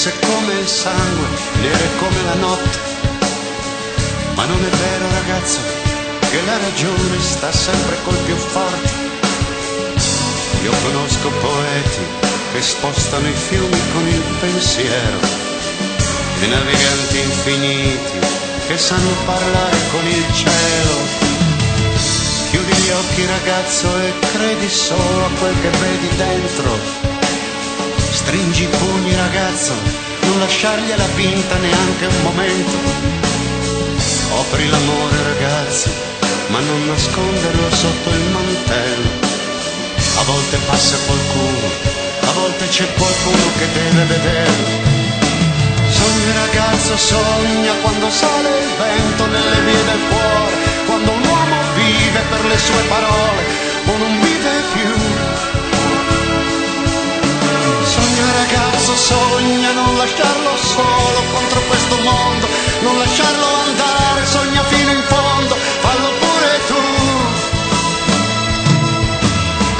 rosse come il sangue, nere come la notte. Ma non è vero ragazzo che la ragione sta sempre col più forte. Io conosco poeti che spostano i fiumi con il pensiero e naviganti infiniti che sanno parlare con il cielo. Chiudi gli occhi ragazzo e credi solo a quel che vedi dentro. Stringi i pugni ragazzo, non lasciargliela vinta neanche un momento. Offri l'amore ragazzi, ma non nasconderlo sotto il mantello. A volte passa qualcuno, a volte c'è qualcuno che deve vederlo. Sogna ragazzo, sogna quando sale il vento nelle vie del cuore, quando un uomo vive per le sue parole solo contro questo mondo, non lasciarlo andare, sogna fino in fondo, fallo pure tu.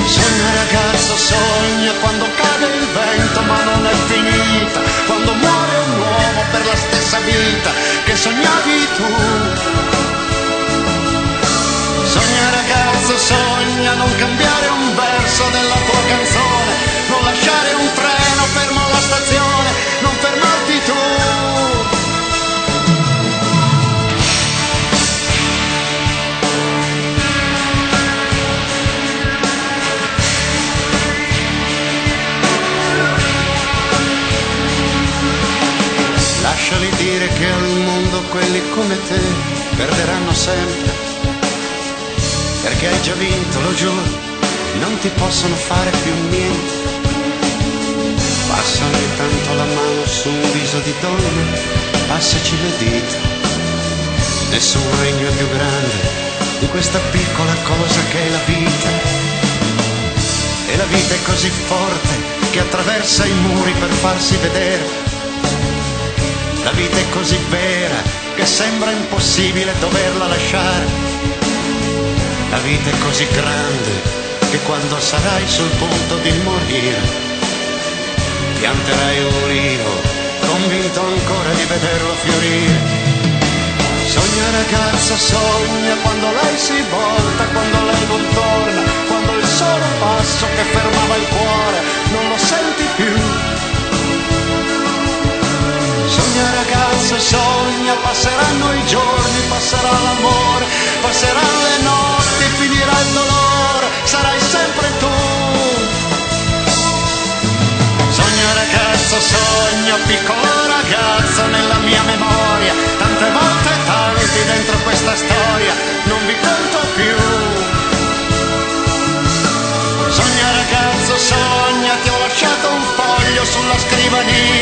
Sogna ragazzo, sogna quando cade il vento ma non è finita, quando muore un uomo per la stessa vita che sognavi tu. Sogna ragazzo, sogna quelli come te perderanno sempre perché hai già vinto, lo giuro, non ti possono fare più niente. Passa ogni tanto la mano su un viso di donna, passaci le dita. Nessun regno è più grande di questa piccola cosa che è la vita. E la vita è così forte che attraversa i muri per farsi vedere. La vita è così vera che sembra impossibile doverla lasciare. La vita è così grande che quando sarai sul punto di morire, pianterai un ulivo, convinto ancora di vederlo fiorire. Sogna ragazza, sogna quando lei si volta, quando lei non torna, quando il solo passo che fermava sogna, passeranno i giorni, passerà l'amore, passeranno le notti, finirà il dolore, sarai sempre tu. Sogna ragazza, sogna, piccola ragazza nella mia memoria, tante volte tanti dentro questa storia, non vi conto più. Sogna ragazzo, sogna, ti ho lasciato un foglio sulla scrivania,